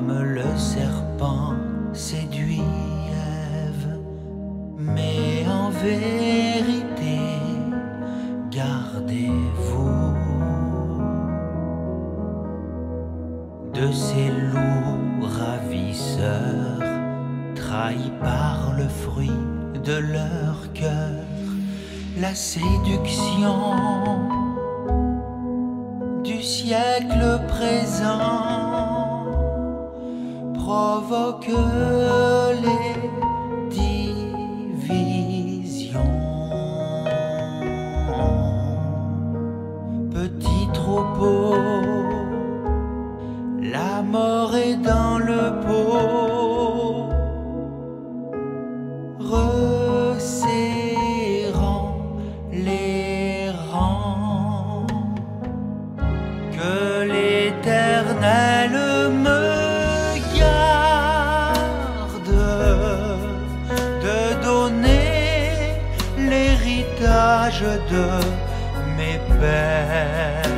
comme le serpent séduit Ève. Mais en vérité, gardez-vous de ces loups ravisseurs, trahis par le fruit de leur cœur, la séduction du siècle présent provoque les divisions. Petit troupeau, la mort est dans le pot, de mes pères.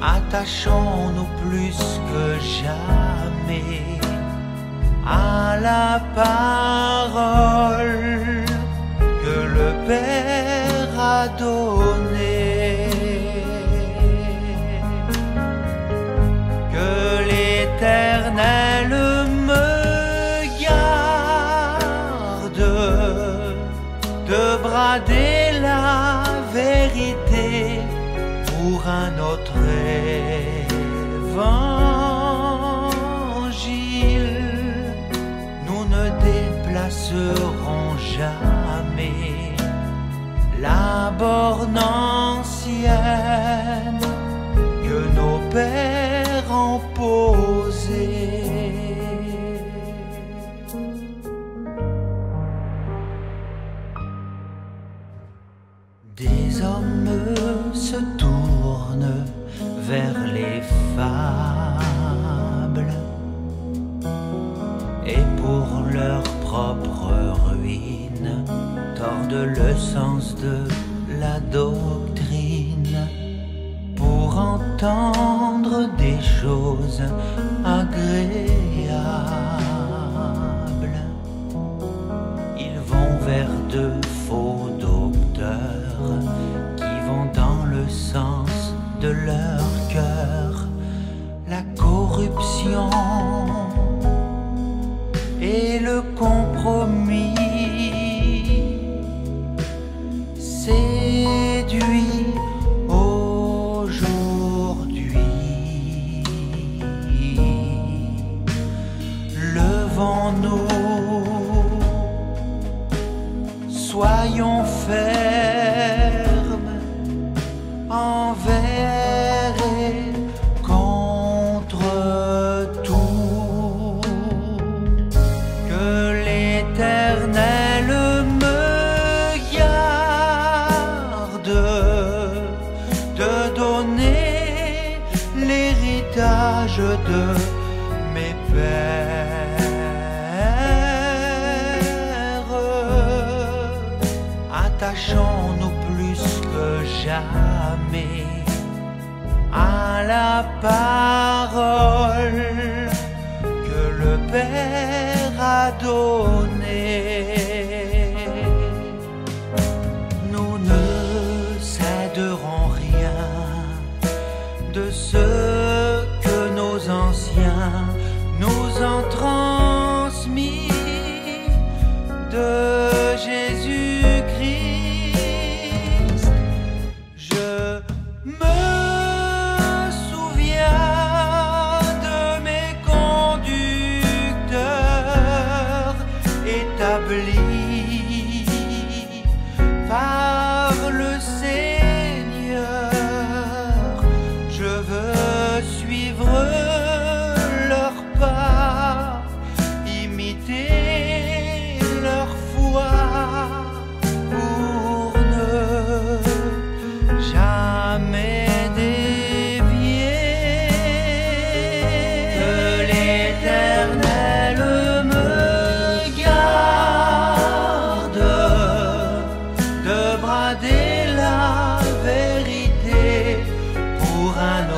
Attachons-nous plus que jamais à la parole pour un autre évangile. Nous ne déplacerons jamais la borne ancienne que nos pères ont posée. Des hommes se tournent vers les fables et pour leur propre ruine tordent le sens de la doctrine pour entendre des choses agréables. Ils vont vers de faux docteurs qui vont dans le sens de leur cœur. La corruption et le compromis séduit aujourd'hui. Levons-nous, soyons fermes de mes pères. Attachons-nous plus que jamais à la parole que le Père a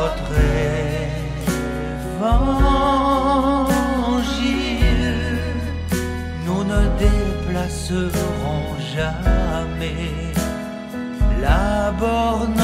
votre évangile, nous ne déplacerons jamais la borne.